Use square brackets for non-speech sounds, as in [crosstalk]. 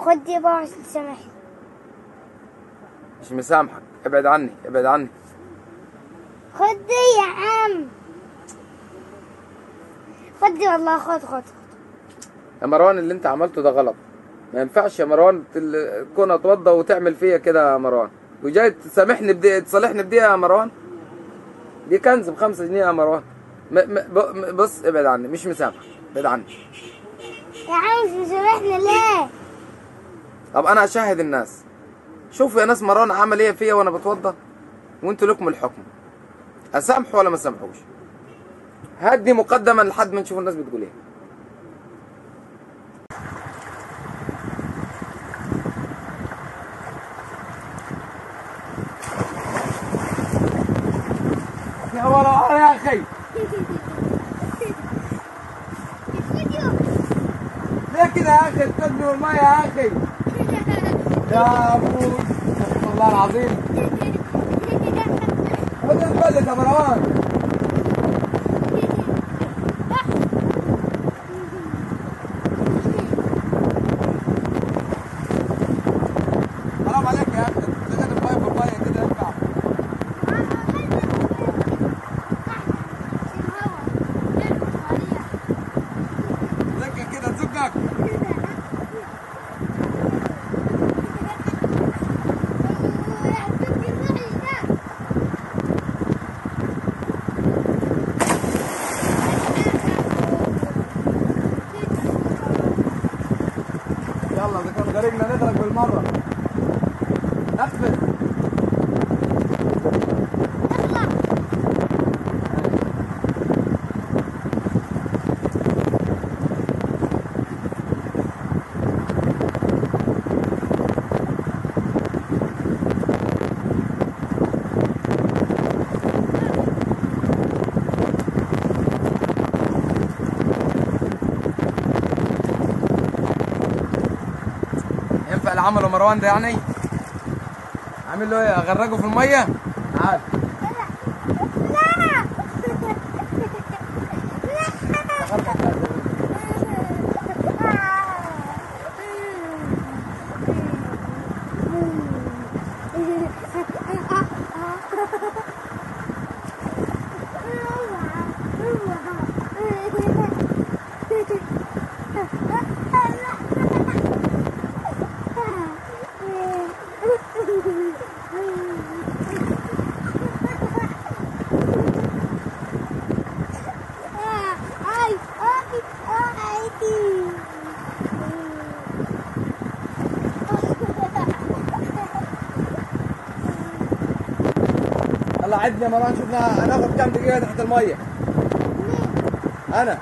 خد يا بابا عشان تسامحني مش مسامحك. ابعد عني ابعد عني. خد دي يا عم. خد دي والله خد خد يا مروان اللي انت عملته ده غلط. ما ينفعش يا مروان تكون اتوضى وتعمل فيا كده يا مروان. وجاي تسامحني بدي تصالحني بدقيقه يا مروان؟ دي كنز بخمسة جنيه يا مروان. بص ابعد عني مش مسامحك. ابعد عني. يا عم مش مسامحني ليه؟ طب أنا أشاهد الناس. شوفوا يا ناس مروان عمل إيه فيا وأنا بتوضى. وأنتوا لكم الحكم. اسامحه ولا ما اسامحوش هدي مقدما لحد ما نشوف الناس بتقول إيه. يا مروان يا أخي. [laughs] ليه كده يا أخي؟ تقدموا الماء يا أخي. يا أبوي استغفر الله العظيم خذ البلد يا مروان غريبنا نغرق بالمرة. نفذ اللي عمله مروان ده يعني؟ عامل له إيه؟ أغرقه في المية؟ تعال. Ai, ai, ai. عدنا يا مروان شوفنا هناخد كام دقيقة تحت المية؟ أنا؟